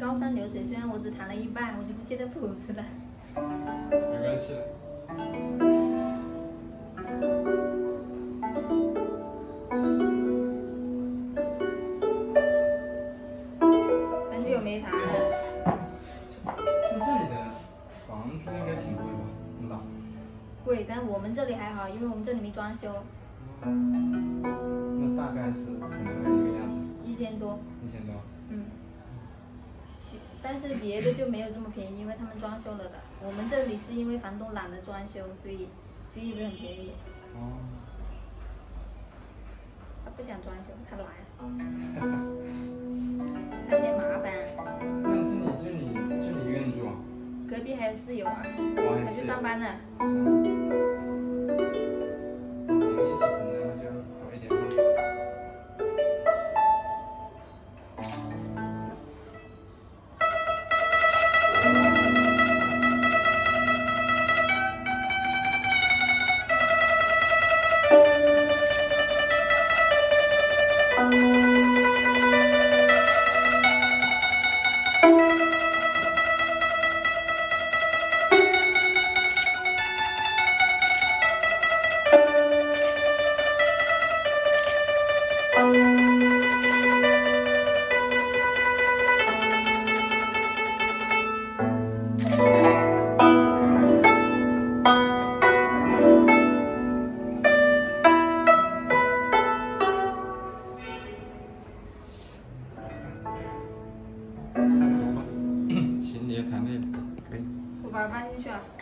高山流水，虽然我只弹了一半，我就不记得谱子了。没关系的。很久没弹了，那这里的房租应该挺贵吧？很吧。贵，但我们这里还好，因为我们这里没装修，那大概是怎么个一个样子？一千多，一千多。嗯。其但是别的就没有这么便宜，因为他们装修了的。我们这里是因为房东懒得装修，所以就一直很便宜。哦。他不想装修，他懒，他嫌麻烦。那是你就你就你一个人住啊？隔壁还有室友啊，哦他去上班呢。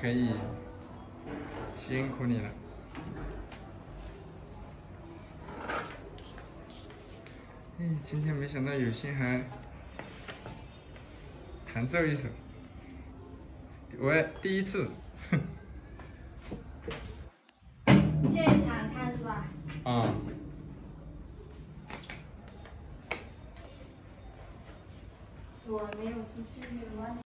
可以，辛苦你了。哎，今天没想到有幸还弹奏一首，我第一次。现场看是吧？啊。我没有出去玩。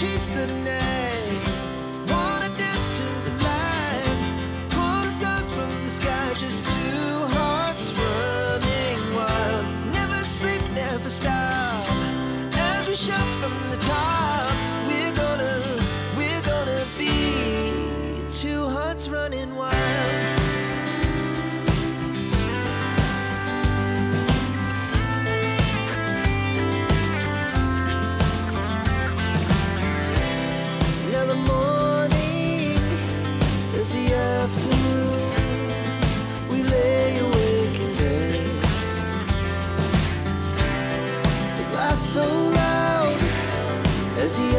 chase the night. so loud as the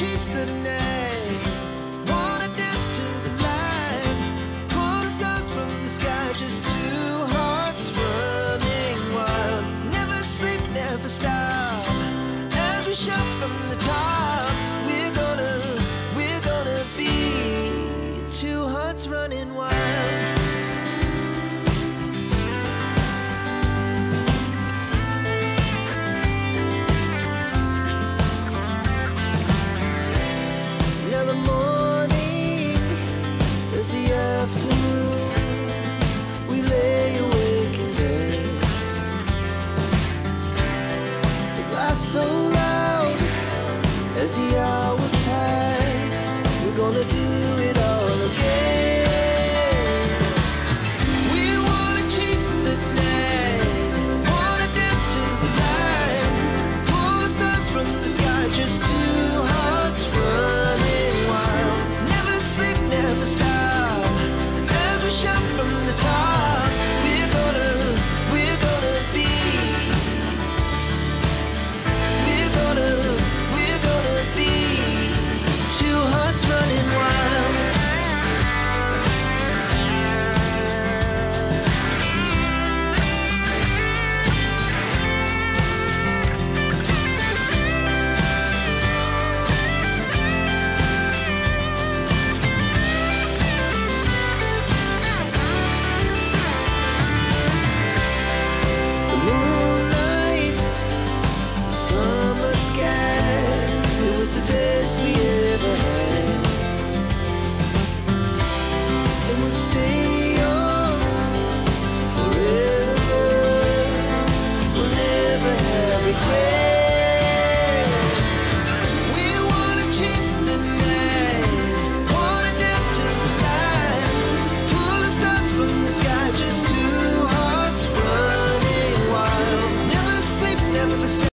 chase the night. Wanna dance the light. Pull the stars from the sky, just two hearts running wild. Never sleep, never stop.